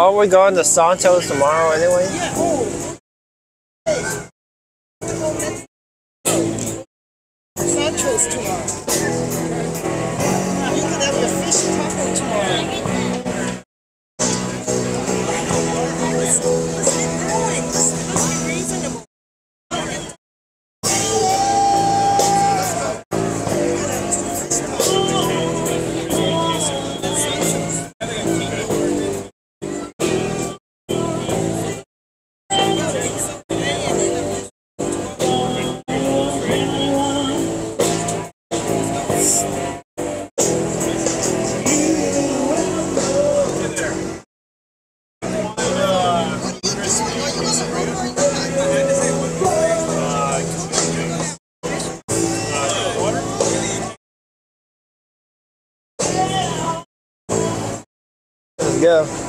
Oh, we going to Santos tomorrow anyway? Sancho's tomorrow. You could have your fish taco tomorrow. Go.